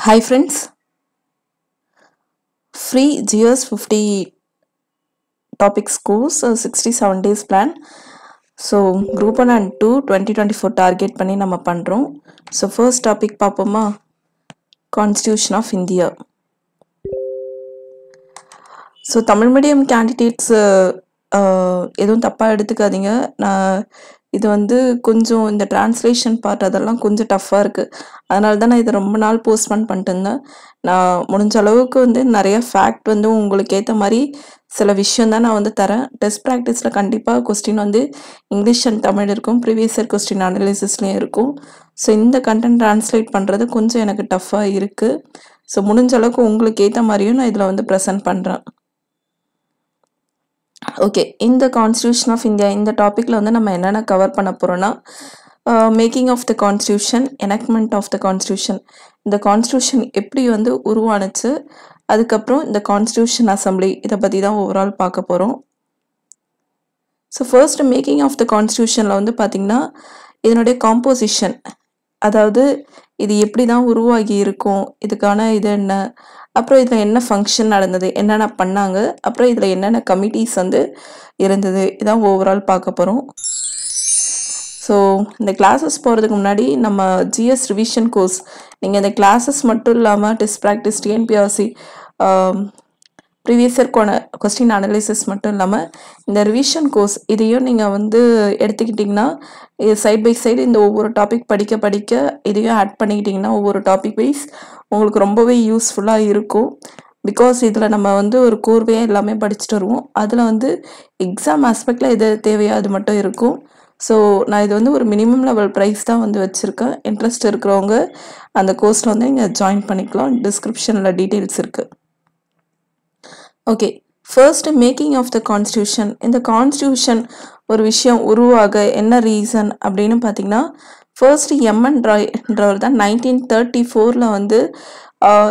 Hi friends free GS 50 topics course, uh, 67 days plan. So group one and two twenty twenty four target பண்ணி நம்ம பண்ணுறோம் so first topic பார்ப்போமா constitution of India so Tamil medium candidates uh, uh, எதுவும் தப்பாக எடுத்துக்காதீங்க. நான் இது வந்து கொஞ்சம் இந்த டிரான்ஸ்லேஷன் பார்ட் அதெல்லாம் கொஞ்சம் டஃப்பாக இருக்குது அதனால தான் நான் இதை ரொம்ப நாள் போஸ்ட்போன் பண்ணிட்டு இருந்தேன். நான் முடிஞ்ச அளவுக்கு வந்து நிறைய ஃபேக்ட் வந்து உங்களுக்கு ஏற்ற மாதிரி சில விஷயம் தான் நான் வந்து தரேன். டெஸ்ட் ப்ராக்டிஸில் கண்டிப்பாக கொஸ்டின் வந்து இங்கிலீஷ் அண்ட் தமிழ் இருக்கும். ப்ரீவியஸ் இயர் கொஸ்டின் அனலிசிஸ்லேயும் இருக்கும். ஸோ இந்த கண்டென்ட் ட்ரான்ஸ்லேட் பண்ணுறது கொஞ்சம் எனக்கு டஃப்பாக இருக்குது ஸோ முடிஞ்ச அளவுக்கு உங்களுக்கு ஏற்ற மாதிரியும் நான் இதில் வந்து ப்ரெசென்ட் பண்ணுறேன் ஓகே இந்த கான்ஸ்டியூஷன் ஆஃப் இந்தியா இந்த டாப்பிக்கில் வந்து நம்ம என்னென்ன கவர் பண்ண போகிறோன்னா making of the constitution enactment of the constitution இந்த கான்ஸ்டியூஷன் எப்படி வந்து உருவானுச்சு அதுக்கப்புறம் இந்த கான்ஸ்டியூஷன் அசம்பிளி இதை பற்றி தான் ஓவரால் பார்க்க போகிறோம் so first making of the கான்ஸ்டியூஷனில் வந்து பார்த்திங்கன்னா இதனுடைய காம்போசிஷன் அதாவது இது எப்படி தான் உருவாகி இருக்கும் இதுக்கான இது என்ன அப்புறம் இதில் என்ன ஃபங்க்ஷன் நடந்தது? என்னென்ன பண்ணாங்க? அப்புறம் இதில் என்னென்ன கமிட்டிஸ் வந்து இருந்தது? இதான் ஓவரால் பார்க்க போகிறோம் ஸோ இந்த கிளாஸஸ் போகிறதுக்கு முன்னாடி நம்ம ஜிஎஸ் ரிவிஷன் கோர்ஸ் நீங்கள் இந்த கிளாஸஸ் மட்டும் இல்லாமல் டெஸ்ட் ப்ராக்டிஸ் டிஎன்பிஆர்சி ப்ரீவியஸ் இயர்க்கான கொஸ்டின் அனலிசிஸ் மட்டும் இல்லாமல் இந்த ரிவிஷன் கோர்ஸ் இதையும் நீங்கள் வந்து எடுத்துக்கிட்டிங்கன்னா இது சைட் பை சைடு இந்த ஒவ்வொரு டாபிக் படிக்க படிக்க இதையும் ஆட் பண்ணிக்கிட்டிங்கன்னா ஒவ்வொரு டாபிக் வைஸ் உங்களுக்கு ரொம்பவே யூஸ்ஃபுல்லாக இருக்கும். பிகாஸ் இதில் நம்ம வந்து ஒரு கூர்வையாக எல்லாமே படிச்சுட்டு வருவோம். அதில் வந்து எக்ஸாம் ஆஸ்பெக்டில் எது தேவையோ அது மட்டும் இருக்கும். ஸோ நான் இது வந்து ஒரு மினிமம் லெவல் ப்ரைஸ் தான் வந்து வச்சுருக்கேன். இன்ட்ரெஸ்ட் இருக்கிறவங்க அந்த கோர்ஸில் வந்து நீங்கள் ஜாயின் பண்ணிக்கலாம். டிஸ்கிரிப்ஷனில் டீட்டெயில்ஸ் இருக்குது okay first making of the constitution இந்த கான்ஸ்டியூஷன் ஒரு விஷயம் உருவாக என்ன ரீசன் அப்படின்னு பார்த்தீங்கன்னா ஃபர்ஸ்ட் எம்என் ராய்ன்றவர் தான் நைன்டீன் தேர்ட்டி ஃபோரில் வந்து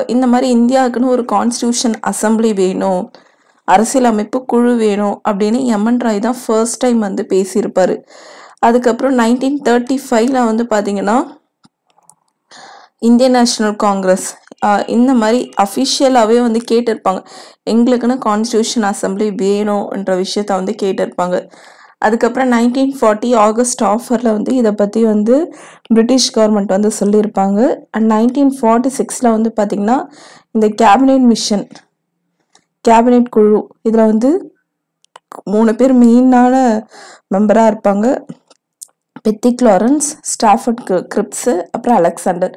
இந்த மாதிரி இந்தியாவுக்குன்னு ஒரு கான்ஸ்டியூஷன் அசம்பிளி வேணும் அரசியலமைப்பு குழு வேணும் அப்படின்னு எம்என் ராய் தான் ஃபர்ஸ்ட் டைம் வந்து பேசியிருப்பார். அதுக்கப்புறம் நைன்டீன் தேர்ட்டி ஃபைவ்ல வந்து பார்த்தீங்கன்னா இந்தியன் நேஷ்னல் காங்கிரஸ் இந்த மாதிரி அஃபிஷியலாகவே வந்து கேட்டிருப்பாங்க. எங்களுக்குன்னு கான்ஸ்டியூஷன் அசம்பிளி வேணும்ன்ற விஷயத்த வந்து கேட்டிருப்பாங்க. அதுக்கப்புறம் நைன்டீன் ஃபார்ட்டி ஆகஸ்ட் ஆஃபரில் வந்து இதை பற்றி வந்து பிரிட்டிஷ் கவர்மெண்ட் வந்து சொல்லியிருப்பாங்க. அண்ட் நைன்டீன் ஃபார்ட்டி சிக்ஸில் வந்து பார்த்திங்கன்னா இந்த கேபினெட் மிஷன் கேபினெட் குழு இதில் வந்து மூணு பேர் மெயினான மெம்பராக இருப்பாங்க. பெத்திக் லாரன்ஸ் ஸ்டாஃபர்ட் கிரிப்ஸு அப்புறம் அலெக்சாண்டர்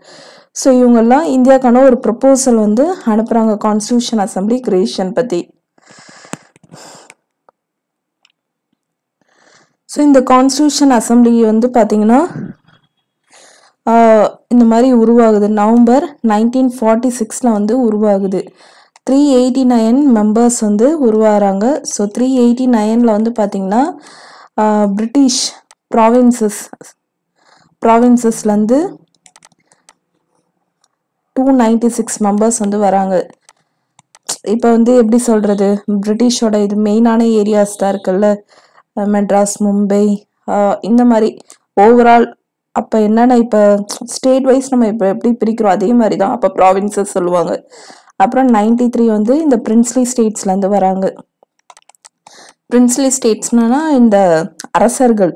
ஸோ இவங்கெல்லாம் இந்தியாவுக்கான ஒரு ப்ரப்போசல் வந்து அனுப்புகிறாங்க கான்ஸ்டியூஷன் அசம்பிளி கிரியேஷன் பற்றி ஸோ இந்த கான்ஸ்டியூஷன் அசம்பிளி வந்து பார்த்திங்கன்னா இந்த மாதிரி உருவாகுது. நவம்பர் நைன்டீன் ஃபார்ட்டி சிக்ஸில் வந்து உருவாகுது. த்ரீ எயிட்டி நைன் மெம்பர்ஸ் வந்து உருவாகிறாங்க. ஸோ த்ரீ எயிட்டி நைனில் வந்து பார்த்திங்கன்னா பிரிட்டிஷ் ப்ராவின்சஸ் ப்ராவின்சஸ்லேருந்து டூ நைன்டி சிக்ஸ் மெம்பர்ஸ் வந்து வராங்க. இப்போ வந்து எப்படி சொல்கிறது பிரிட்டிஷோட இது மெயினான ஏரியாஸ் தான் இருக்குல்ல. மெட்ராஸ் மும்பை இந்த மாதிரி. ஓவரால் அப்போ என்னென்ன இப்போ ஸ்டேட் வைஸ் நம்ம இப்போ எப்படி பிரிக்கிறோம்? அதே மாதிரி தான் அப்போ ப்ராவின்சஸ் சொல்லுவாங்க. அப்புறம் நைன்டி த்ரீ வந்து இந்த பிரின்ஸ்லி ஸ்டேட்ஸ்லேருந்து வராங்க. பிரின்ஸ்லி ஸ்டேட்ஸ்னா இந்த அரசர்கள்.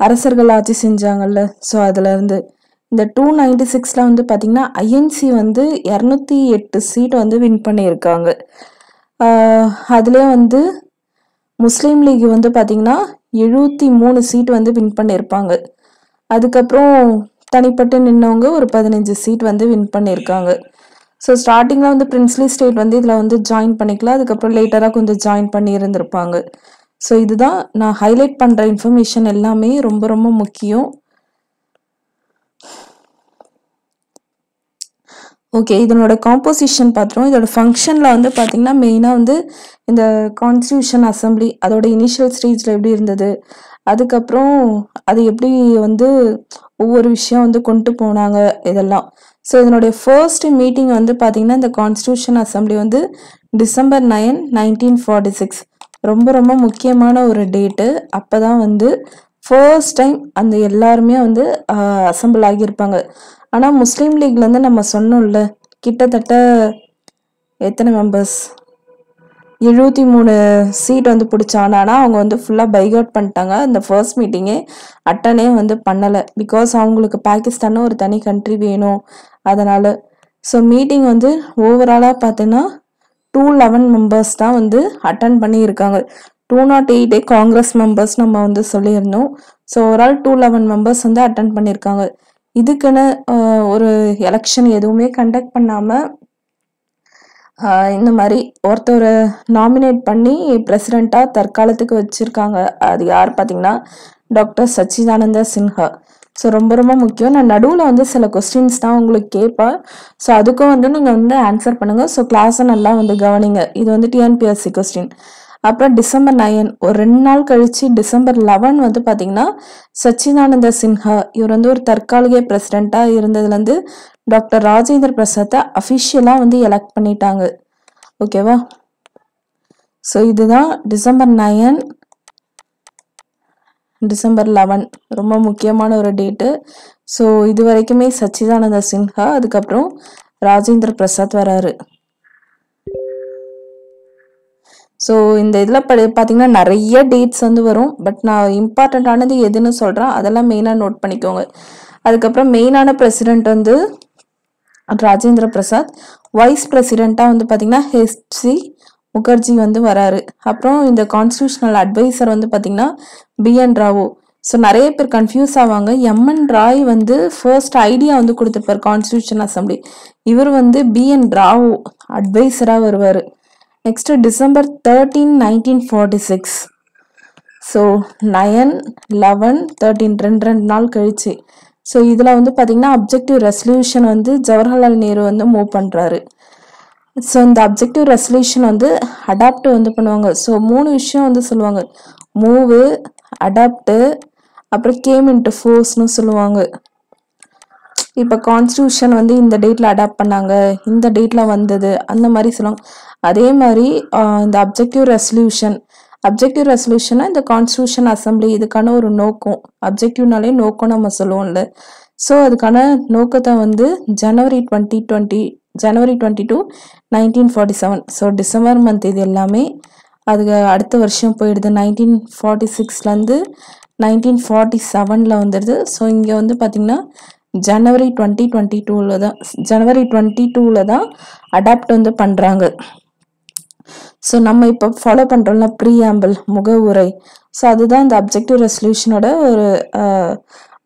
அரசர்கள் ஆட்சி செஞ்சாங்கல்ல. ஸோ அதுலேருந்து இந்த டூ நைன்டி சிக்ஸில் வந்து பார்த்திங்கன்னா ஐஎன்சி வந்து இரநூத்தி எட்டு சீட் வந்து வின் பண்ணியிருக்காங்க. அதுலேயே வந்து முஸ்லீம் லீக் வந்து பார்த்திங்கன்னா எழுபத்தி மூணு சீட் வந்து வின் பண்ணியிருப்பாங்க. அதுக்கப்புறம் தனிப்பட்டு நின்னவங்க ஒரு பதினஞ்சு சீட் வந்து வின் பண்ணியிருக்காங்க. ஸோ ஸ்டார்டிங்கில் வந்து பிரின்ஸ்லி ஸ்டேட் வந்து இதில் வந்து ஜாயின் பண்ணிக்கலாம். அதுக்கப்புறம் லேட்டராக கொஞ்சம் ஜாயின் பண்ணி இருந்திருப்பாங்க ஸோ இதுதான் நான் ஹைலைட் பண்ணுற இன்ஃபர்மேஷன் எல்லாமே ரொம்ப ரொம்ப முக்கியம். ஓகே இதனோட காம்போசிஷன் பார்த்துருவோம். இதோட ஃபங்க்ஷனில் வந்து பார்த்திங்கன்னா மெயினாக வந்து இந்த கான்ஸ்டியூஷன் அசம்பிளி அதோட இனிஷியல் ஸ்டேஜில் எப்படி இருந்தது அதுக்கப்புறம் அது எப்படி வந்து ஒவ்வொரு விஷயம் வந்து கொண்டு போனாங்க இதெல்லாம். ஸோ இதனுடைய ஃபர்ஸ்ட் மீட்டிங் வந்து பார்த்திங்கன்னா இந்த கான்ஸ்டியூஷன் அசம்பிளி வந்து December nine nineteen forty six ரொம்ப ரொம்ப முக்கியமான ஒரு டேட்டு அப்போ தான் வந்து ஃபர்ஸ்ட் டைம் அந்த எல்லாருமே வந்து அசம்பிள் ஆகியிருப்பாங்க. ஆனால் முஸ்லீம் லீக்லேருந்து நம்ம சொன்னோம்ல கிட்டத்தட்ட எத்தனை மெம்பர்ஸ் எழுபத்தி மூணு சீட் வந்து பிடிச்சாங்க. ஆனால் அவங்க வந்து ஃபுல்லாக பைக் அவுட் பண்ணிட்டாங்க. இந்த ஃபர்ஸ்ட் மீட்டிங்கே அட்டனே வந்து பண்ணலை. பிகாஸ் அவங்களுக்கு பாகிஸ்தானும் ஒரு தனி கண்ட்ரி வேணும். அதனால் ஸோ மீட்டிங் வந்து ஓவராலாக பார்த்தீங்கன்னா டூ லெவன் மெம்பர்ஸ் தான் வந்து அட்டன் பண்ணியிருக்காங்க. Two nought eight Congress members நம்ம வந்து சொல்லியிருந்தோம். So overall two eleven members வந்து அட்டன் பண்ணியிருக்காங்க. இதுக்குன்னு ஒரு எலெக்ஷன் எதுவுமே கண்டக்ட் பண்ணாமல் இந்த மாதிரி ஒருத்தரை நாமினேட் பண்ணி பிரசிடெண்ட்டாக தற்காலத்துக்கு வச்சுருக்காங்க. அது யார் பார்த்தீங்கன்னா டாக்டர் சச்சிதானந்த சின்ஹா. ஸோ ரொம்ப ரொம்ப முக்கியம். நான் நடுவில் வந்து சில கொஸ்டின்ஸ் தான் உங்களுக்கு கேட்பேன். ஸோ அதுக்கும் வந்து நீங்கள் வந்து ஆன்சர் பண்ணுங்கள் ஸோ கிளாஸை நல்லா வந்து கவனிங்க. இது வந்து டிஎன்பிஎஸ்சி கொஸ்டின் அப்புறம் டிசம்பர் நைன் ஒரு ரெண்டு நாள் கழிச்சு டிசம்பர் லெவன் வந்து பார்த்தீங்கன்னா சச்சிதானந்த சின்ஹா. இவர் வந்து ஒரு தற்காலிக பிரசிடெண்ட்டாக இருந்ததுலேருந்து டாக்டர் ராஜேந்திர பிரசாத்தை அஃபிஷியலாக வந்து எலெக்ட் பண்ணிட்டாங்க. ஓகேவா ஸோ இதுதான் டிசம்பர் நயன் டிசம்பர் லெவன் ரொம்ப முக்கியமான ஒரு டேட்டு ஸோ இது வரைக்குமே சச்சிதானந்த சின்ஹா அதுக்கப்புறம் ராஜேந்திர பிரசாத் வராரு. ஸோ இந்த இதில் படி பார்த்தீங்கன்னா நிறைய டேட்ஸ் வந்து வரும். பட் நான் இம்பார்ட்டண்ட்டானது எதுன்னு சொல்கிறேன் அதெல்லாம் மெயினாக நோட் பண்ணிக்கோங்க. அதுக்கப்புறம் மெயினான பிரசிடெண்ட் வந்து ராஜேந்திர பிரசாத். வைஸ் பிரசிடெண்ட்டாக வந்து பார்த்தீங்கன்னா ஹெச்சி முகர்ஜி வந்து வராரு. அப்புறம் இந்த கான்ஸ்டியூஷனல் அட்வைசர் வந்து பார்த்தீங்கன்னா பிஎன் ராவோ. ஸோ நிறைய பேர் கன்ஃபியூஸ் ஆவாங்க. எம்என் ராய் வந்து ஃபர்ஸ்ட் ஐடியா வந்து கொடுத்துருப்பார் கான்ஸ்டியூஷன் அசம்பிளி இவர் வந்து பிஎன் ராவோ அட்வைசராக வருவார். Next December thirteen nineteen forty six so nine eleven thirteen ரெண்டு ரெண்டு நாள் கழிச்சு. ஸோ இதில் வந்து பார்த்தீங்கன்னா அப்ஜெக்டிவ் ரெசல்யூஷன் வந்து ஜவஹர்லால் நேரு வந்து மூவ் பண்ணுறாரு ஸோ இந்த அப்ஜெக்டிவ் ரெசல்யூஷன் வந்து அடாப்ட் வந்து பண்ணுவாங்க. ஸோ மூணு விஷயம் வந்து சொல்லுவாங்க. மூவு அடாப்ட்டு அப்புறம் கேம் இன்ட்டு ஃபோர்ஸ்னு சொல்லுவாங்க. இப்போ கான்ஸ்டியூஷன் வந்து இந்த டேட்டில் அடாப்ட் பண்ணாங்க. இந்த டேட்டில் வந்தது. அந்த மாதிரி சொல்லுவாங்க. அதே மாதிரி இந்த அப்ஜெக்டிவ் ரெசல்யூஷன் அப்ஜெக்டிவ் ரெசல்யூஷனாக இந்த கான்ஸ்டியூஷன் அசம்பிளி இதுக்கான ஒரு நோக்கம். அப்ஜெக்டிவ்னாலே நோக்கம் நம்ம சொல்லுவோம்ல. ஸோ அதுக்கான நோக்கத்தை வந்து ஜனவரி டுவெண்ட்டி டுவெண்ட்டி ஜனவரி twenty two nineteen forty seven so December month இது எல்லாமே அதுக்கு அடுத்த வருஷம் போயிடுது. நைன்டீன் ஃபார்ட்டி சிக்ஸ்லேருந்து நைன்டீன் ஃபார்ட்டி செவனில் வந்துடுது. ஸோ இங்கே வந்து பார்த்திங்கன்னா ஜனவரி டுவெண்ட்டி டுவெண்ட்டி டூவில் தான் ஜனவரி டுவெண்ட்டி டூவில் தான் அடாப்ட் வந்து பண்ணுறாங்க ஸோ நம்ம இப்போ ஃபாலோ பண்ணுறோம்ல ப்ரீஆம்பிள் முகவுரை ஸோ அதுதான் இந்த அப்ஜெக்டிவ் ரெசல்யூஷனோட ஒரு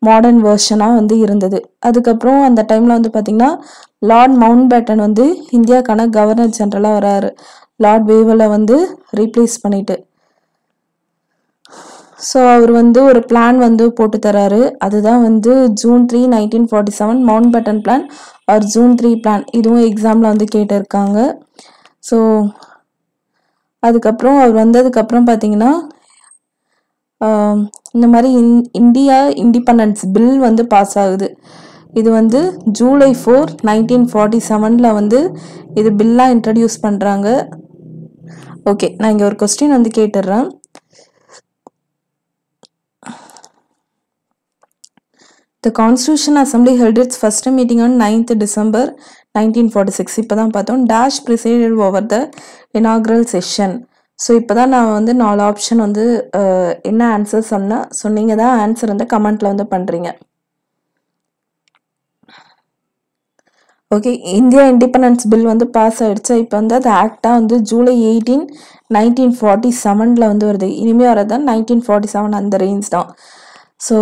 மாடர்ன் வேர்ஷனாக வந்து இருந்தது. அதுக்கப்புறம் அந்த டைமில் வந்து பார்த்திங்கன்னா லார்ட் மவுண்ட் பேட்டன் வந்து இந்தியாக்கான கவர்னர் ஜென்ரலாக வராரு. லார்ட் வேவலை வந்து ரீப்ளேஸ் பண்ணிட்டு. ஸோ அவர் வந்து ஒரு பிளான் வந்து போட்டு தராரு. அதுதான் வந்து June three nineteen forty seven Mountbatten plan or June three plan இதுவும் எக்ஸாமில் வந்து கேட்டிருக்காங்க. ஸோ அதுக்கப்புறம் அவர் வந்ததுக்கப்புறம் பார்த்தீங்கன்னா இந்த மாதிரி இந் இந்தியா இண்டிபெண்டன்ஸ் பில் வந்து பாஸ் ஆகுது. இது வந்து ஜூலை ஃபோர் நைன்டீன் ஃபார்ட்டி செவனில் வந்து இது பில்லாக இன்ட்ரடியூஸ் பண்ணுறாங்க ஓகே நான் இங்கே ஒரு கொஸ்டின் வந்து கேட்டுடுறேன் The Constitution Assembly held its first meeting on 9th December 1946 இப்போ தான் பார்த்தோம். Dash presided over the inaugural session so இப்போ தான் நான் வந்து நாலு ஆப்ஷன் வந்து என்ன ஆன்சர் சொன்னேன்? ஸோ நீங்கள் தான் ஆன்சர் வந்து கமெண்ட்டில் வந்து பண்ணுறீங்க ஓகே இந்தியா இண்டிபெண்டன்ஸ் பில் வந்து பாஸ் ஆகிடுச்சா இப்போ வந்து அது ஆக்டாக வந்து ஜூலை எயிட்டீன் நைன்டீன் ஃபார்ட்டி செவனில் வந்து வருது. இனிமேல் வரது தான் நைன்டீன் ஃபார்ட்டி செவன் அந்த ரேஞ்ச் தான். ஸோ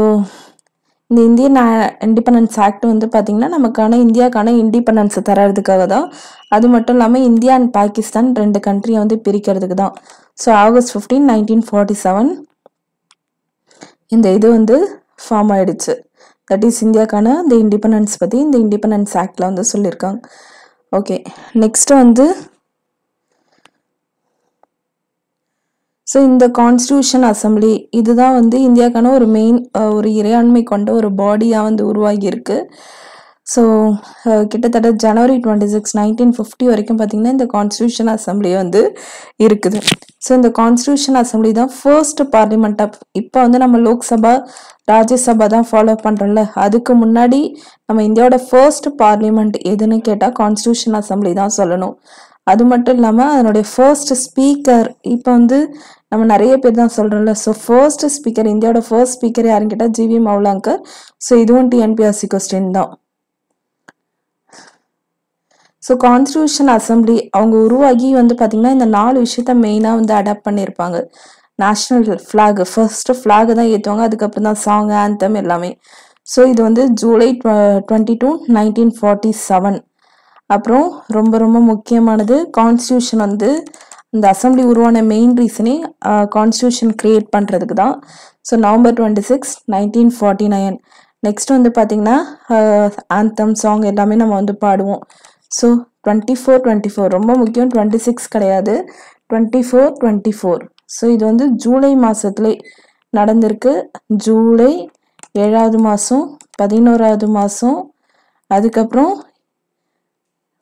இந்த இந்தியன் இண்டிபெண்டன்ஸ் ஆக்ட் வந்து பார்த்திங்கன்னா நமக்கான இந்தியாக்கான இண்டிபெண்டன்ஸை தரதுக்காக தான். அது மட்டும் இல்லாமல் இந்தியா அண்ட் பாகிஸ்தான் ரெண்டு கண்ட்ரியை வந்து பிரிக்கிறதுக்கு தான். So August fifteen nineteen forty seven இந்த இது வந்து ஃபார்ம் ஆயிடுச்சு. தட் இஸ் இந்தியாக்கான இந்த இண்டிபெண்டன்ஸ் பற்றி இந்த இண்டிபெண்டன்ஸ் ஆக்டில் வந்து சொல்லியிருக்காங்க. ஓகே நெக்ஸ்ட்டு வந்து ஸோ இந்த கான்ஸ்டியூஷன் அசம்பிளி இதுதான் வந்து இந்தியாக்கான ஒரு மெயின் ஒரு இறையாண்மை கொண்ட ஒரு பாடியாக வந்து உருவாகியிருக்கு. ஸோ கிட்டத்தட்ட ஜனவரி டுவெண்ட்டி சிக்ஸ் நைன்டீன் ஃபிஃப்டி வரைக்கும் பார்த்தீங்கன்னா இந்த கான்ஸ்டியூஷன் அசம்பிளி வந்து இருக்குது. ஸோ இந்த கான்ஸ்டியூஷன் அசம்பிளி தான் ஃபர்ஸ்ட் பார்லிமெண்ட் ஆஃப் இப்போ வந்து நம்ம லோக்சபா ராஜ்யசபா தான் ஃபாலோ பண்ணுறோம்ல அதுக்கு முன்னாடி நம்ம இந்தியாவோட ஃபர்ஸ்ட் பார்லிமெண்ட் எதுன்னு கேட்டால் கான்ஸ்டியூஷன் அசம்பிளி தான் சொல்லணும். அது மட்டும் இல்லாமல் அதனுடைய ஃபர்ஸ்ட் ஸ்பீக்கர் இப்போ வந்து நம்ம நிறைய பேர் தான் சொல்கிறோம்ல ஸோ ஃபர்ஸ்ட் ஸ்பீக்கர் இந்தியாவோட ஃபர்ஸ்ட் ஸ்பீக்கர் யாருன்னு கேட்டால் ஜிவி மௌலாங்கர் ஸோ இதுவும் டிஎன்பிஎஸ்சி கொஸ்டின் தான். ஸோ கான்ஸ்டியூஷன் அசம்பிளி அவங்க உருவாகி வந்து பார்த்திங்கன்னா இந்த நாலு விஷயத்த மெயினாக வந்து அடாப்ட் பண்ணியிருப்பாங்க நேஷ்னல் ஃப்ளாக் ஃபர்ஸ்ட்டு ஃப்ளாக் தான் ஏற்றுவாங்க அதுக்கப்புறம் தான் சாங் ஆந்தம் எல்லாமே. ஸோ இது வந்து July twenty two nineteen forty seven அப்புறம் ரொம்ப ரொம்ப முக்கியமானது கான்ஸ்டியூஷன் வந்து இந்த அசம்பிளி உருவான மெயின் ரீசனே கான்ஸ்டியூஷன் கிரியேட் பண்ணுறதுக்கு தான். So November twenty six nineteen forty nine next வந்து பார்த்திங்கன்னா ஆந்தம் சாங் எல்லாமே நம்ம வந்து பாடுவோம். So twenty four twenty four ரொம்ப முக்கியம் டுவெண்ட்டி சிக்ஸ் கிடையாது. Twenty four twenty four so இது வந்து ஜூலை மாதத்துல நடந்திருக்கு. ஜூலை ஏழாவது மாதம் பதினோராவது மாதம் அதுக்கப்புறம்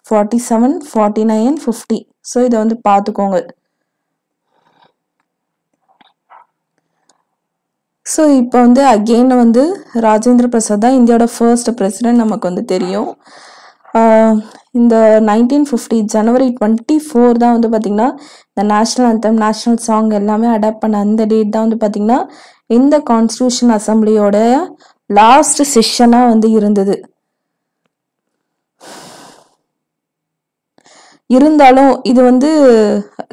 forty seven forty nine fifty so இதை வந்து பார்த்துக்கோங்க. ஸோ இப்போ வந்து அகெயின் வந்து ராஜேந்திர பிரசாத் தான் இந்தியாவோட ஃபர்ஸ்ட் பிரசிடென்ட் நமக்கு வந்து தெரியும். இந்த நைன்டீன் ஃபிஃப்டி ஜனவரி டுவெண்ட்டி ஃபோர் தான் வந்து பார்த்திங்கன்னா இந்த நேஷ்னல் அந்தம் நேஷ்னல் சாங் எல்லாமே அடாப்ட் பண்ண அந்த டேட் தான் வந்து பார்த்திங்கன்னா இந்த கான்ஸ்டியூஷன் அசம்பிளியோட லாஸ்ட் செஷனாக வந்து இருந்தது. இருந்தாலும் இது வந்து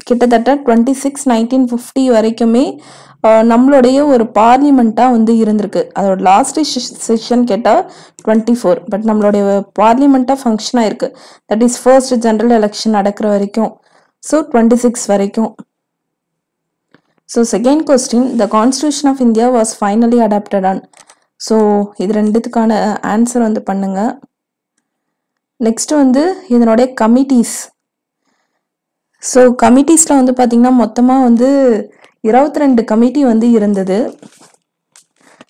கிட்டத்தட்ட டுவெண்ட்டி சிக்ஸ் நைன்டீன் ஃபிஃப்டி வரைக்குமே நம்மளுடைய ஒரு பார்லிமெண்ட்டாக வந்து இருந்திருக்கு. அதோட லாஸ்ட் செஷன் கேட்டால் டுவெண்ட்டி ஃபோர் பட் நம்மளுடைய பார்லிமெண்ட்டாக ஃபங்க்ஷனாக இருக்குது that is first general election நடக்கிற வரைக்கும். ஸோ டுவெண்ட்டி சிக்ஸ் வரைக்கும். So second question the constitution of India was finally adopted on so இது ரெண்டுத்துக்கான ஆன்சர் வந்து பண்ணுங்கள் நெக்ஸ்ட் வந்து இதனுடைய கமிட்டிஸ் ஸோ கமிட்டிஸில் வந்து பார்த்திங்கன்னா மொத்தமாக வந்து இருபத்தி ரெண்டு கமிட்டி வந்து இருந்தது.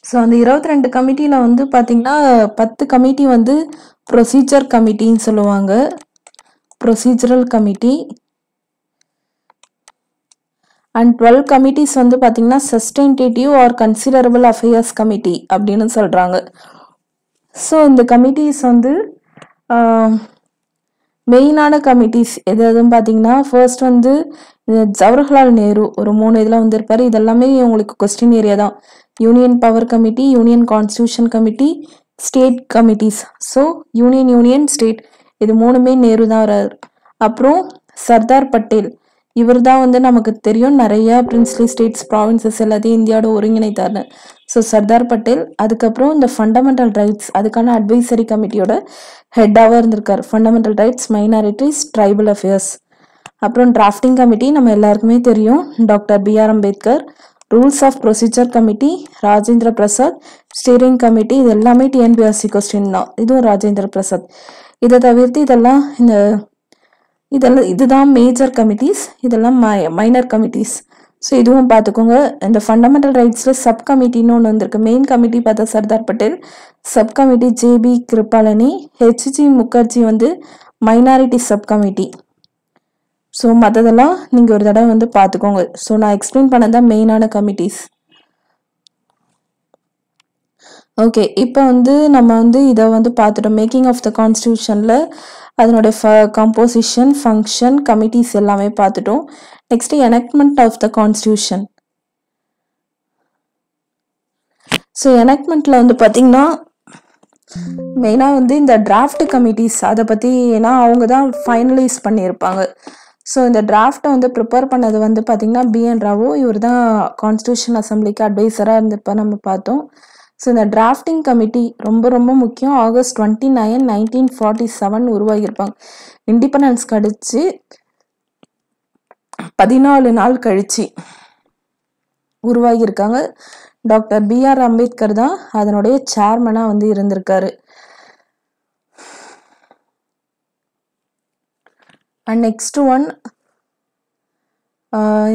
ஸோ அந்த இருபத்தி ரெண்டு கமிட்டியில் வந்து பார்த்திங்கன்னா பத்து கமிட்டி வந்து ப்ரொசீஜர் கமிட்டின்னு சொல்லுவாங்க. Procedural committee and twelve committees வந்து பார்த்திங்கன்னா substantive or considerable affairs committee அப்படின்னு சொல்கிறாங்க ஸோ இந்த கமிட்டிஸ் வந்து மெயினான கமிட்டிஸ் எது எதுன்னு பார்த்தீங்கன்னா ஃபர்ஸ்ட் வந்து ஜவஹர்லால் நேரு ஒரு மூணு இதெல்லாம் வந்திருப்பாரு. இதெல்லாமே உங்களுக்கு கொஸ்டின் ஏரியா தான். Union power committee union constitution committee state committees so union union state இது மூணுமே நேரு தான் வர்றாரு அப்புறம் சர்தார் பட்டேல். இவர் தான் வந்து நமக்கு தெரியும். நிறைய பிரின்ஸ்லி ஸ்டேட்ஸ் ப்ராவின்சஸ் எல்லாத்தையும் இந்தியாவோட ஒருங்கிணைத்தார்னு ஸோ சர்தார் பட்டேல் அதுக்கப்புறம் இந்த ஃபண்டமெண்டல் ரைட்ஸ் அதுக்கான அட்வைசரி கமிட்டியோட ஹெட்டாகவும் இருந்திருக்கார். Fundamental rights minorities tribal affairs அப்புறம் டிராஃப்டிங் கமிட்டி நம்ம எல்லாருக்குமே தெரியும். Doctor B R Ambedkar rules of procedure committee Rajendra Prasad steering committee இது எல்லாமே டிஎன்பிஎஸ்சி கொஸ்டின் தான். இதுவும் ராஜேந்திர பிரசாத். இதை தவிர்த்து இதெல்லாம் இந்த இதெல்லாம் இதுதான் மேஜர் கமிட்டிஸ் இதெல்லாம் மைனர் கமிட்டிஸ் ஸோ இதுவும் பார்த்துக்கோங்க. இந்த ஃபண்டமெண்டல் ரைட்ஸில் சப் கமிட்டின்னு ஒன்று வந்திருக்கு. மெயின் கமிட்டி பார்த்தா Sardar Patel sub committee J B Kripalani H G Mukherjee வந்து மைனாரிட்டி சப் கமிட்டி ஸோ மற்றதெல்லாம் நீங்கள் ஒரு தடவை வந்து பார்த்துக்கோங்க. ஸோ நான் எக்ஸ்பிளைன் பண்ணதான் மெயினான கமிட்டிஸ் ஓகே இப்போ வந்து நம்ம வந்து இதை வந்து பார்த்துட்டோம் மேக்கிங் ஆஃப் த கான்ஸ்டியூஷனில் அதனுடைய ஃப கம்போசிஷன் ஃபங்க்ஷன் கமிட்டிஸ் எல்லாமே பார்த்துட்டோம் next enactment of the constitution so எனக்மெண்ட்டில் வந்து பார்த்திங்கன்னா மெயினாக வந்து இந்த டிராஃப்ட் கமிட்டிஸ் அதை பற்றி ஏன்னா அவங்க தான் ஃபைனலைஸ் பண்ணியிருப்பாங்க ஸோ இந்த டிராஃப்டை வந்து ப்ரிப்பேர் பண்ணது வந்து பார்த்திங்கன்னா பிஎன் ராவோ இவர் தான் கான்ஸ்டியூஷன் அசம்பிளிக்கு அட்வைசராக இருந்திருப்பா நம்ம பார்த்தோம். ஸோ இந்த டிராஃப்டிங் கமிட்டி ரொம்ப ரொம்ப முக்கியம். August twenty nine nineteen forty seven உருவாகியிருப்பாங்க. Independence கழிச்சு பதினாலு நாள் கழிச்சு உருவாகியிருக்காங்க. டாக்டர் பி ஆர் அம்பேத்கர் தான் அதனுடைய சேர்மனாக வந்து இருந்திருக்காரு. அண்ட் நெக்ஸ்ட் ஒன்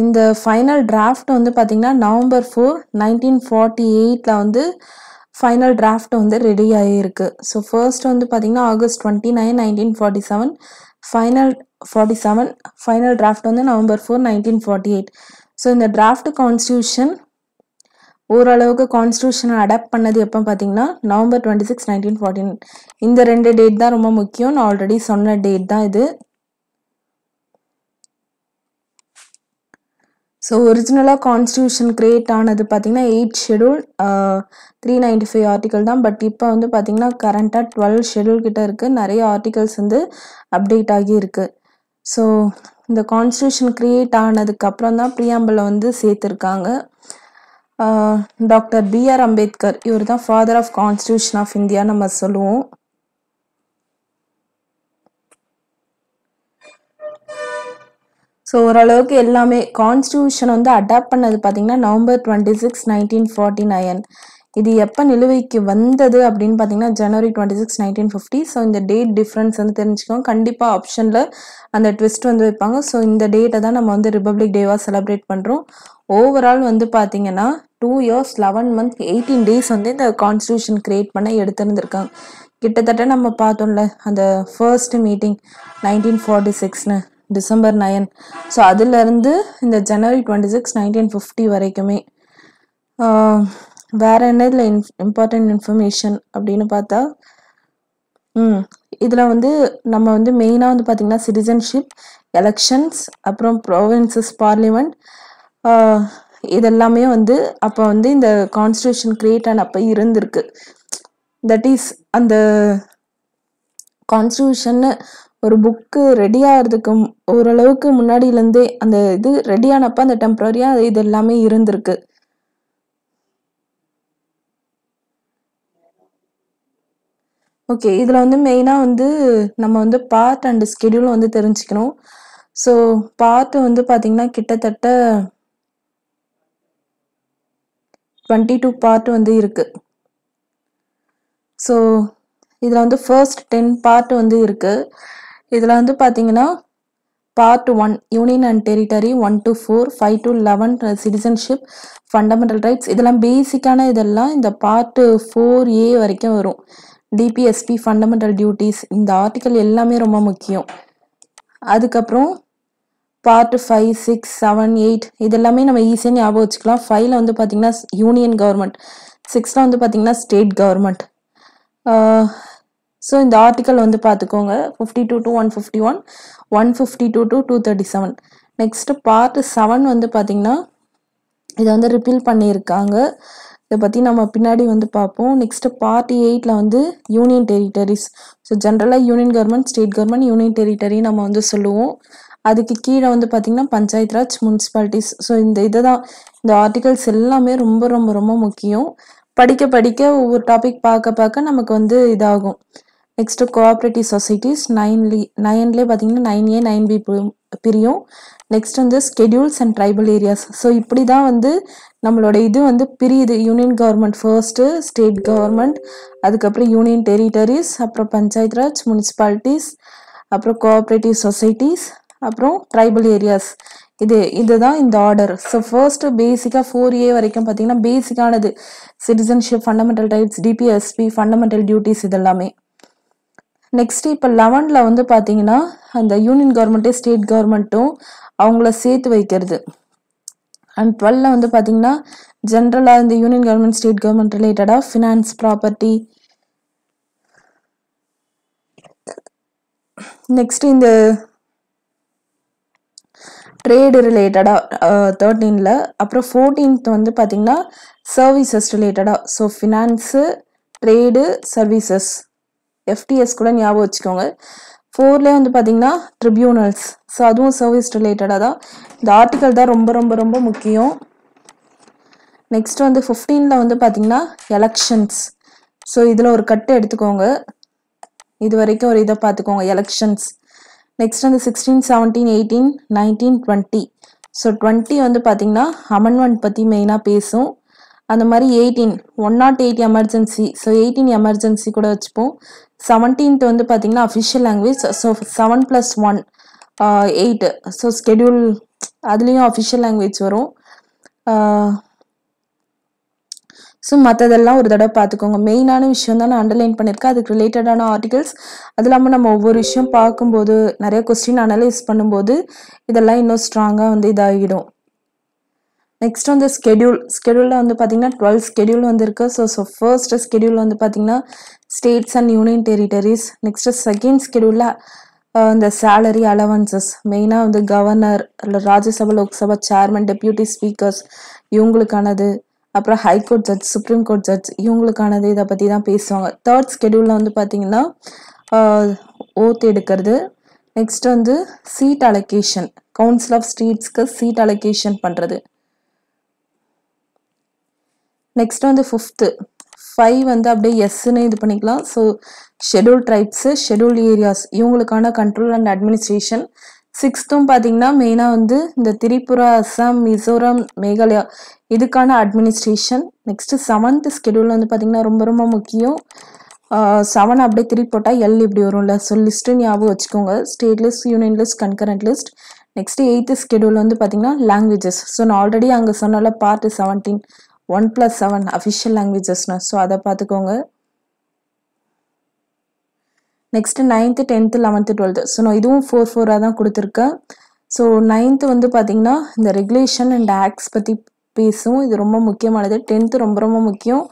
இந்த ஃபைனல் டிராஃப்ட் வந்து பார்த்திங்கன்னா நவம்பர் ஃபோர் நைன்டீன் ஃபார்ட்டி எயிட்டில் வந்து ஃபைனல் டிராஃப்ட் வந்து ரெடி ஆகியிருக்கு ஸோ ஃபர்ஸ்ட் வந்து பார்த்திங்கன்னா August twenty nine nineteen forty seven final forty seven final draft வந்து November four nineteen forty eight so இந்த டிராஃப்ட் கான்ஸ்டியூஷன் ஓரளவுக்கு கான்ஸ்டியூஷனை அடாப்ட் பண்ணது எப்போ பார்த்தீங்கன்னா November twenty six nineteen forty இந்த ரெண்டு டேட் தான் ரொம்ப முக்கியம் நான் ஆல்ரெடி சொன்ன டேட் தான் இது. ஸோ ஒரிஜினலாக கான்ஸ்டியூஷன் கிரியேட் ஆனது பார்த்தீங்கன்னா eight schedule three ninety five article தான். பட் இப்போ வந்து பார்த்தீங்கன்னா கரண்ட்டாக டுவெல் ஷெடியூல் கிட்டே இருக்குது நிறைய ஆர்டிகல்ஸ் வந்து அப்டேட் ஆகி இருக்குது ஸோ இந்த கான்ஸ்டியூஷன் கிரியேட் ஆனதுக்கப்புறம் தான் ப்ரியாம்பில் வந்து சேர்த்துருக்காங்க. டாக்டர் பிஆர் அம்பேத்கர் இவர் தான் father of constitution of India நம்ம சொல்லுவோம். ஸோ ஓரளவுக்கு எல்லாமே கான்ஸ்டியூஷன் வந்து அடாப்ட் பண்ணது பார்த்தீங்கன்னா November twenty six nineteen forty nine இது எப்போ நிலுவைக்கு வந்தது அப்படின்னு பார்த்தீங்கன்னா ஜனவரி twenty six nineteen fifty so இந்த டேட் டிஃப்ரென்ஸ் வந்து தெரிஞ்சுக்கோங்க கண்டிப்பாக ஆப்ஷனில் அந்த ட்விஸ்ட் வந்து வைப்பாங்க. ஸோ இந்த டேட்டை தான் நம்ம வந்து ரிப்பப்ளிக் டேவாக செலிப்ரேட் பண்ணுறோம் ஓவரால் வந்து பார்த்தீங்கன்னா two years eleven month eighteen days வந்து இந்த கான்ஸ்டியூஷன் கிரியேட் பண்ண எடுத்திருந்திருக்காங்க. கிட்டத்தட்ட நம்ம பார்த்தோம்ல அந்த ஃபர்ஸ்ட் மீட்டிங் நைன்டீன் ஃபார்ட்டி சிக்ஸ்னு டிசம்பர் நயன் ஸோ அதுலேருந்து இந்த ஜனவரி டுவெண்ட்டி சிக்ஸ் நைன்டீன் ஃபிஃப்டி வரைக்குமே வேறு வேற என்ன இதில் இன் இம்பார்ட்டன்ட் இன்ஃபர்மேஷன் அப்படின்னு பார்த்தா ம் இதில் வந்து நம்ம வந்து மெயினாக வந்து பார்த்திங்கன்னா சிட்டிசன்ஷிப் எலெக்ஷன்ஸ் அப்புறம் ப்ரோவின்சஸ் பார்லிமெண்ட் இதெல்லாமே வந்து அப்போ வந்து இந்த கான்ஸ்டியூஷன் கிரியேட் ஆன அப்போ இருந்திருக்கு. தட் இஸ் அந்த கான்ஸ்டியூஷன்னு ஒரு புக்கு ரெடி ஆகிறதுக்கு ஓரளவுக்கு முன்னாடியிலேருந்தே அந்த இது ரெடி ஆனப்போ அந்த டெம்பரரியாக இது எல்லாமே இருந்திருக்கு. ஓகே இதில் வந்து மெயினாக வந்து நம்ம வந்து பார்ட் அண்ட் ஸ்கெடியூல் வந்து தெரிஞ்சுக்கணும். ஸோ பார்ட் வந்து பார்த்திங்கன்னா கிட்டத்தட்ட டுவெண்ட்டி டூ பார்ட் வந்து இருக்குது ஸோ இதில் வந்து ஃபர்ஸ்ட் டென் பார்ட் வந்து இருக்குது இதில் வந்து பார்த்தீங்கன்னா part one union and territory one to four five to eleven citizenship fundamental rights இதெல்லாம் பேசிக்கான இதெல்லாம் இந்த பார்ட்டு ஃபோர் ஏ வரைக்கும் வரும். டிபிஎஸ்பி ஃபண்டமெண்டல் டியூட்டிஸ் இந்த ஆர்டிக்கல் எல்லாமே ரொம்ப முக்கியம். அதுக்கப்புறம் part five six seven eight இதெல்லாமே நம்ம ஈஸியாக ஞாபகம் வச்சுக்கலாம். ஃபைவ்ல வந்து பார்த்தீங்கன்னா யூனியன் கவர்மெண்ட் சிக்ஸில் வந்து பார்த்தீங்கன்னா ஸ்டேட் கவர்மெண்ட் ஸோ இந்த ஆர்டிக்கல் வந்து பார்த்துக்கோங்க fifty two to one fifty one one fifty two to two thirty seven next part seven வந்து பார்த்தீங்கன்னா இதை வந்து ரிப்பீல் பண்ணியிருக்காங்க. இதை பற்றி நம்ம பின்னாடி வந்து பார்ப்போம். நெக்ஸ்ட்டு பார்ட்டி எயிட்டில் வந்து யூனியன் டெரிட்டரிஸ் ஸோ ஜென்ரலாக union government state government union territory நம்ம வந்து சொல்லுவோம். அதுக்கு கீழே வந்து பார்த்திங்கன்னா பஞ்சாயத் ராஜ் முனிசிபாலிட்டிஸ் ஸோ இந்த இதை தான் இந்த ஆர்டிகல்ஸ் எல்லாமே ரொம்ப ரொம்ப ரொம்ப முக்கியம். படிக்க படிக்க ஒவ்வொரு டாபிக் பார்க்க பார்க்க நமக்கு வந்து இதாகும். நெக்ஸ்ட் கோஆப்ரேட்டிவ் சொசைட்டிஸ் நைன்லி நைன்லேயே பார்த்தீங்கன்னா நைன் ஏ நைன் பி பிரியும். நெக்ஸ்ட் வந்து schedules and tribal areas so இப்படி தான் வந்து நம்மளோட இது வந்து பிரியுது. Union government first state government அதுக்கப்புறம் யூனியன் டெரிட்டரிஸ் அப்புறம் பஞ்சாயத் ராஜ் முனிசிபாலிட்டிஸ் அப்புறம் கோஆப்ரேட்டிவ் சொசைட்டிஸ் அப்புறம் ட்ரைபல் ஏரியாஸ் இது இதுதான் இந்த ஆர்டர் ஸோ ஃபர்ஸ்ட்டு பேசிக்காக ஃபோர் ஏ வரைக்கும் பார்த்தீங்கன்னா பேசிக்கானது citizenship fundamental rights DPSP fundamental duties இதெல்லாமே. நெக்ஸ்ட் இப்போ லெவனில் வந்து பார்த்தீங்கன்னா அந்த யூனியன் கவர்மெண்ட்டே ஸ்டேட் கவர்மெண்ட்டும் அவங்கள சேர்த்து வைக்கிறது. அண்ட் டுவெல்ல வந்து பார்த்தீங்கன்னா ஜென்ரலாக இந்த யூனியன் கவர்மெண்ட் ஸ்டேட் கவர்மெண்ட் ரிலேட்டடாக ஃபினான்ஸ் ப்ராப்பர்ட்டி நெக்ஸ்ட் இந்த ட்ரேடு ரிலேட்டடாக தேர்ட்டீனில் அப்புறம் ஃபோர்டீன்த் வந்து பார்த்தீங்கன்னா சர்வீசஸ் ரிலேட்டடாக so finance trade services FTS கூட ஞாபகம் வச்சுக்கோங்க. ஃபோர்லேயே வந்து பார்த்தீங்கன்னா ட்ரிபியூனல்ஸ் ஸோ அதுவும் சர்வீஸ் ரிலேட்டடாக தான். இந்த ஆர்டிக்கல் தான் ரொம்ப ரொம்ப ரொம்ப முக்கியம். நெக்ஸ்ட் வந்து ஃபிஃப்டீனில் வந்து பார்த்தீங்கன்னா எலெக்ஷன்ஸ் ஸோ இதில் ஒரு கட்டு எடுத்துக்கோங்க. இது வரைக்கும் ஒரு இதை பார்த்துக்கோங்க எலெக்ஷன்ஸ் நெக்ஸ்ட் வந்து sixteen seventeen eighteen nineteen twenty so twenty வந்து பார்த்தீங்கன்னா அமெண்ட்மெண்ட் பற்றி மெயினாக பேசும். அந்த மாதிரி eighteen one nought eight emergency so eighteen emergency கூட வச்சுப்போம். செவன்டீன்த் வந்து பார்த்தீங்கன்னா official language so seven plus one eight so schedule அதுலேயும் அஃபிஷியல் லாங்குவேஜ் வரும். Uh, ஸோ மற்றதெல்லாம் ஒரு தடவை பார்த்துக்கோங்க மெயினான விஷயம் தான் நான் அண்டர்லைன் பண்ணியிருக்கேன். அதுக்கு ரிலேட்டடான ஆர்டிகல்ஸ் அது இல்லாமல் நம்ம ஒவ்வொரு விஷயம் பார்க்கும்போது நிறைய கொஸ்டின் அனலைஸ் பண்ணும்போது இதெல்லாம் இன்னும் ஸ்ட்ராங்காக வந்து இதாகிடும். நெக்ஸ்ட் வந்து ஸ்கெடியூல் ஸ்கெடியூலில் வந்து பார்த்தீங்கன்னா டுவெல் ஸ்கெடியூல் வந்திருக்கு. ஸோ ஸோ ஃபர்ஸ்ட் ஸ்கெடியூல் வந்து பார்த்தீங்கன்னா states and union territories next second ஸ்கெடியூலில் இந்த சேலரி அலவன்சஸ் மெயினாக வந்து கவர்னர் இல்லை Rajya Sabha Lok Sabha chairman deputy speakers இவங்களுக்கானது. அப்புறம் high court judge supreme court judge இவங்களுக்கானது இதை பற்றி தான் பேசுவாங்க. தேர்ட் ஸ்கெடியூலில் வந்து பார்த்திங்கன்னா ஓத் எடுக்கிறது. நெக்ஸ்ட் வந்து சீட் அலொகேஷன் கவுன்சில் ஆஃப் ஸ்ட்ரீட்ஸ்க்கு சீட் அலொகேஷன் பண்ணுறது நெக்ஸ்ட் வந்து ஃபிஃப்த்து ஃபைவ் வந்து அப்படியே எஸ்ன்னு இது பண்ணிக்கலாம். So schedule tribes schedule areas இவங்களுக்கான கண்ட்ரோல் அண்ட் அட்மினிஸ்ட்ரேஷன் சிக்ஸ்த்தும் பார்த்தீங்கன்னா மெயினாக வந்து இந்த திரிபுரா அஸ்ஸாம் மிசோரம் மேகாலயா இதுக்கான அட்மினிஸ்ட்ரேஷன் நெக்ஸ்ட்டு செவன்த் ஸ்கெடியூல் வந்து பார்த்தீங்கன்னா ரொம்ப ரொம்ப முக்கியம். செவன் அப்படியே திருப்பி போட்டால் எல் இப்படி வரும்ல. ஸோ லிஸ்ட்டு ஞாபகம் வச்சுக்கோங்க. State list union list concurrent list next eighth schedule வந்து பார்த்திங்கன்னா லாங்குவேஜஸ் ஸோ நான் ஆல்ரெடி அங்கே சொன்னால part seventeen one plus seven official லாங்குவேஜஸ்னா so அதை பார்த்துக்கோங்க. Next ninth tenth eleventh twelfth so நான் இதுவும் ஃபோர் ஃபோராக தான் கொடுத்துருக்கேன். ஸோ நைன்த்து வந்து பார்த்தீங்கன்னா இந்த ரெகுலேஷன் அண்ட் ஆக்ட்ஸ் பற்றி பேசும். இது ரொம்ப முக்கியமானது. டென்த்து ரொம்ப ரொம்ப முக்கியம்.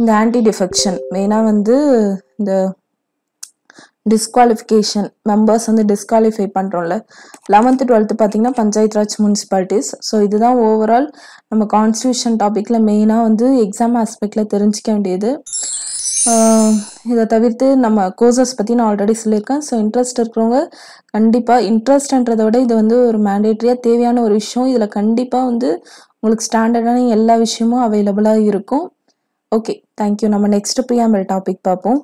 இந்த ஆன்டி டிஃபெக்ஷன் மெயினாக வந்து இந்த டிஸ்குவாலிஃபிகேஷன் மெம்பர்ஸ் வந்து டிஸ்குவாலிஃபை பண்ணுறோம்ல லெவன்த்து டுவெல்த்து பார்த்தீங்கன்னா பஞ்சாயத்து ராஜ் முனிசிபாலிட்டிஸ் ஸோ இதுதான் ஓவரால் நம்ம கான்ஸ்டியூஷன் டாப்பிக்கில் மெயினாக வந்து எக்ஸாம் ஆஸ்பெக்டில் தெரிஞ்சிக்க வேண்டியது. இதை தவிர்த்து நம்ம கோர்சஸ் பற்றி நான் ஆல்ரெடி சொல்லியிருக்கேன். ஸோ இன்ட்ரெஸ்ட் இருக்கிறவங்க கண்டிப்பாக இன்ட்ரெஸ்ட்ன்றதை விட இது வந்து ஒரு மேண்டேட்ரியாக தேவையான ஒரு விஷயம். இதில் கண்டிப்பாக வந்து உங்களுக்கு ஸ்டாண்டர்டான எல்லா விஷயமும் அவைலபிளாக இருக்கும். ஓகே தேங்க்யூ நம்ம நெக்ஸ்ட் ப்ரியாமல் டாபிக் பார்ப்போம்.